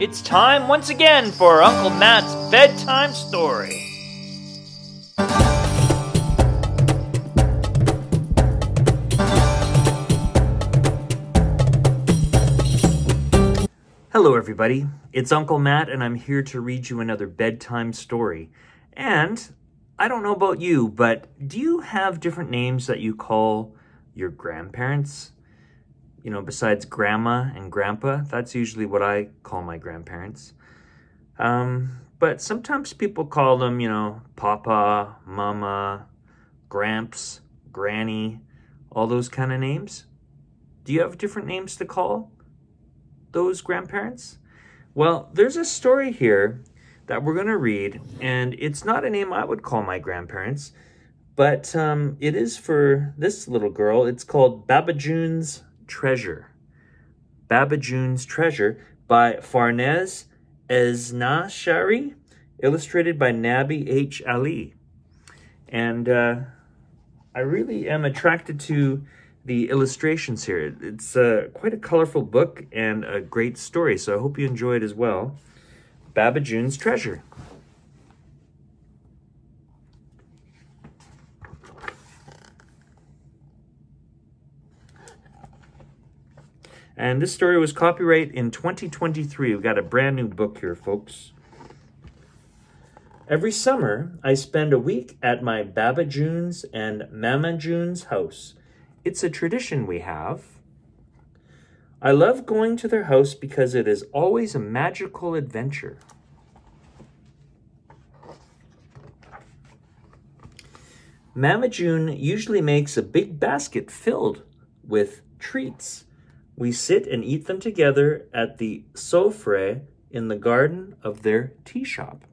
It's time once again for Uncle Matt's bedtime story. Hello, everybody. It's Uncle Matt, and I'm here to read you another bedtime story. And I don't know about you, but do you have different names that you call your grandparents? You know, besides grandma and grandpa, that's usually what I call my grandparents. Um, but sometimes people call them, you know, papa, mama, gramps, granny, all those kind of names. Do you have different names to call those grandparents? Well, there's a story here that we're going to read, and it's not a name I would call my grandparents, but um, it is for this little girl. It's called Babajoon's Treasure. Babajoon's Treasure by Farnaz Esnaashari, illustrated by Nabi H. Ali. And uh, I really am attracted to the illustrations here. It's uh, quite a colorful book and a great story, so I hope you enjoy it as well. Babajoon's Treasure. And this story was copyright in 2023. We've got a brand new book here, folks. Every summer, I spend a week at my Babajoon's and Maman Joon's house. It's a tradition we have. I love going to their house because it is always a magical adventure. Maman Joon usually makes a big basket filled with treats. We sit and eat them together at the sofre in the garden of their tea shop.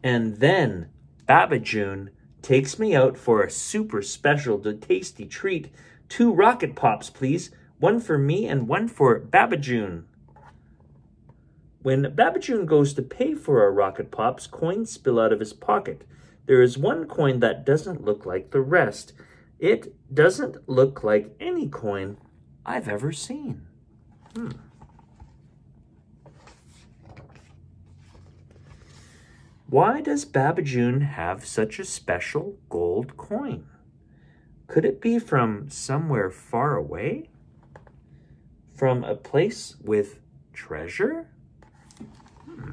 And then Babajoon takes me out for a super special tasty treat. Two rocket pops, please. One for me and one for Babajoon. When Babajoon goes to pay for our rocket pops, coins spill out of his pocket. There is one coin that doesn't look like the rest. It doesn't look like any coin I've ever seen. Hmm. Why does Babajoon have such a special gold coin? Could it be from somewhere far away? From a place with treasure? Hmm.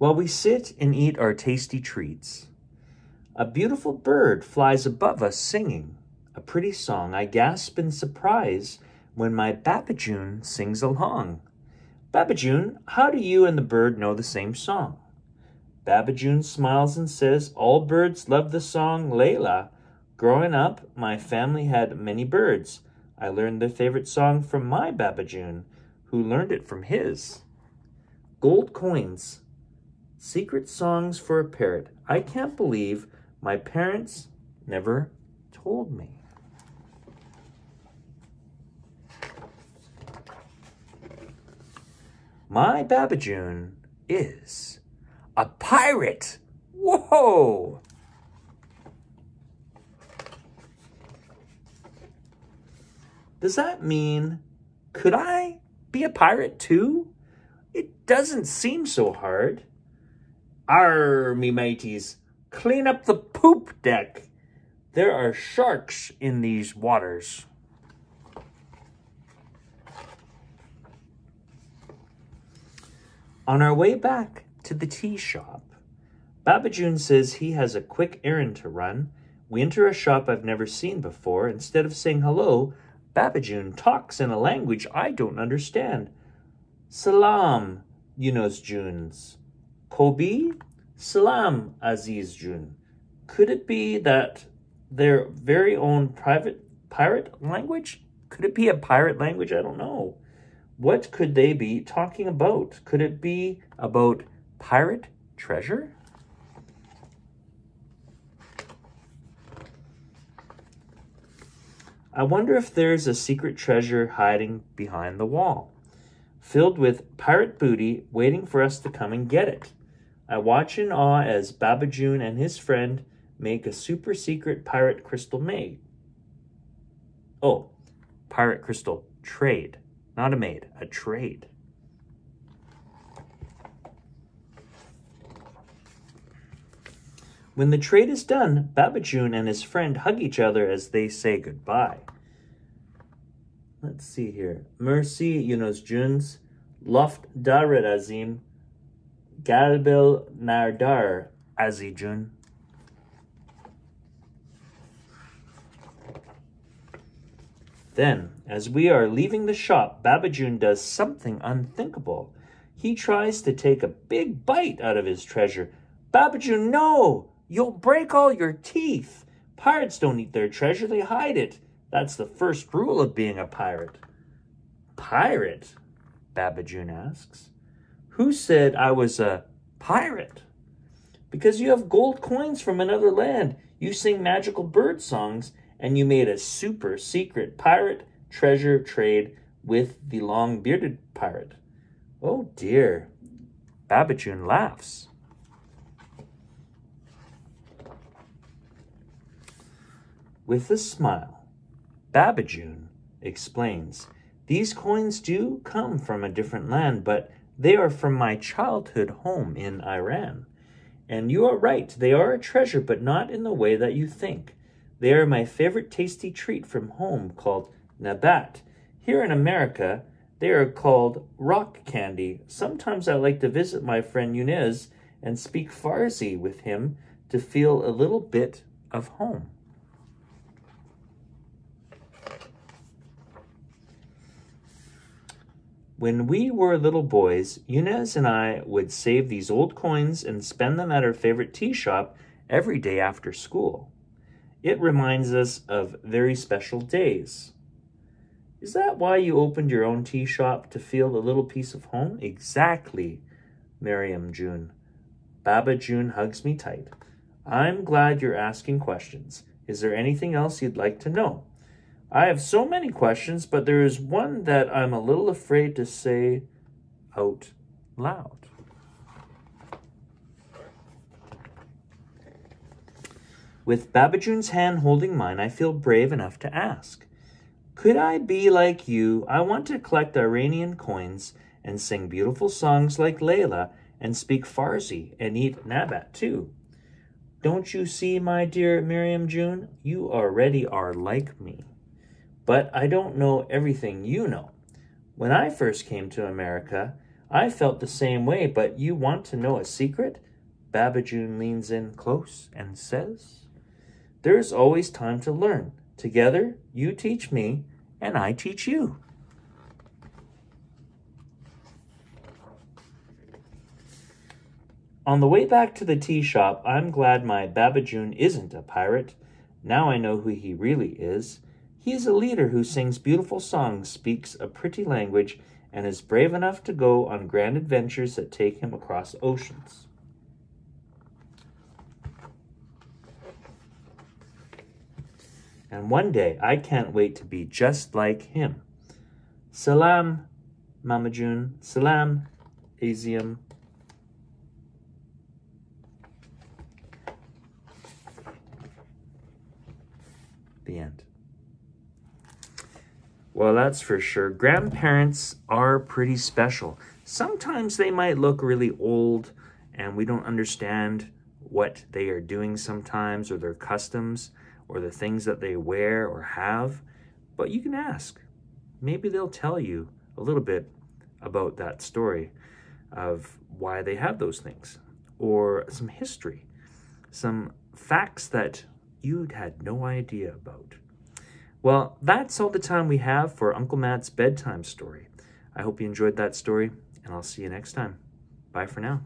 While we sit and eat our tasty treats, a beautiful bird flies above us singing a pretty song. I gasp in surprise when my Babajoon sings along. Babajoon, how do you and the bird know the same song? Babajoon smiles and says, All birds love the song Layla. Growing up, my family had many birds. I learned their favorite song from my Babajoon, who learned it from his. Gold coins. Secret songs for a parrot. I can't believe my parents never told me. My Babajoon is a pirate. Whoa! Does that mean, could I be a pirate too? It doesn't seem so hard. Arr, me mateys, clean up the poop deck. There are sharks in these waters. On our way back to the tea shop, Babajoon says he has a quick errand to run. We enter a shop I've never seen before. Instead of saying hello, Babajoon talks in a language I don't understand. Salam, Yunus Junes. Kobe? Salam, Aziz Jun. Could it be that their very own private pirate language? Could it be a pirate language? I don't know. What could they be talking about? Could it be about pirate treasure? I wonder if there's a secret treasure hiding behind the wall, filled with pirate booty waiting for us to come and get it. I watch in awe as Babajoon and his friend make a super secret pirate crystal maid. Oh, pirate crystal trade. Not a maid, a trade. When the trade is done, Babajoon and his friend hug each other as they say goodbye. Let's see here. Mercy Yunus Juns, Loft Darid Azim, Galbil Nardar Azijun. Then, as we are leaving the shop, Babajoon does something unthinkable. He tries to take a big bite out of his treasure. Babajoon, no! You'll break all your teeth. Pirates don't eat their treasure, they hide it. That's the first rule of being a pirate. Pirate? Babajoon asks. Who said I was a pirate? Because you have gold coins from another land. You sing magical bird songs, and you made a super secret pirate treasure trade with the long bearded pirate. Oh dear. Babajoon laughs. With a smile, Babajoon explains, These coins do come from a different land, but they are from my childhood home in Iran. And you are right, they are a treasure, but not in the way that you think. They are my favorite tasty treat from home called Nabat. Here in America, they are called rock candy. Sometimes I like to visit my friend Yunez and speak Farsi with him to feel a little bit of home. When we were little boys, Yunez and I would save these old coins and spend them at our favorite tea shop every day after school. It reminds us of very special days. Is that why you opened your own tea shop to feel a little piece of home? Exactly, Miriam June. Baba Joon hugs me tight. I'm glad you're asking questions. Is there anything else you'd like to know? I have so many questions, but there is one that I'm a little afraid to say out loud. With Babajoon's hand holding mine, I feel brave enough to ask. Could I be like you? I want to collect Iranian coins and sing beautiful songs like Layla and speak Farsi and eat Nabat too. Don't you see, my dear Miriam June? You already are like me. But I don't know everything you know. When I first came to America, I felt the same way, but you want to know a secret? Babajoon leans in close and says, There's always time to learn. Together, you teach me, and I teach you. On the way back to the tea shop, I'm glad my Babajoon isn't a pirate. Now I know who he really is. He is a leader who sings beautiful songs, speaks a pretty language, and is brave enough to go on grand adventures that take him across oceans. And one day, I can't wait to be just like him. Salam, Maman Joon. Salam, Azium. The end. Well, that's for sure. Grandparents are pretty special. Sometimes they might look really old and we don't understand what they are doing sometimes or their customs or the things that they wear or have, but you can ask. Maybe they'll tell you a little bit about that story of why they have those things or some history, some facts that you'd had no idea about. Well, that's all the time we have for Uncle Matt's bedtime story. I hope you enjoyed that story, and I'll see you next time. Bye for now.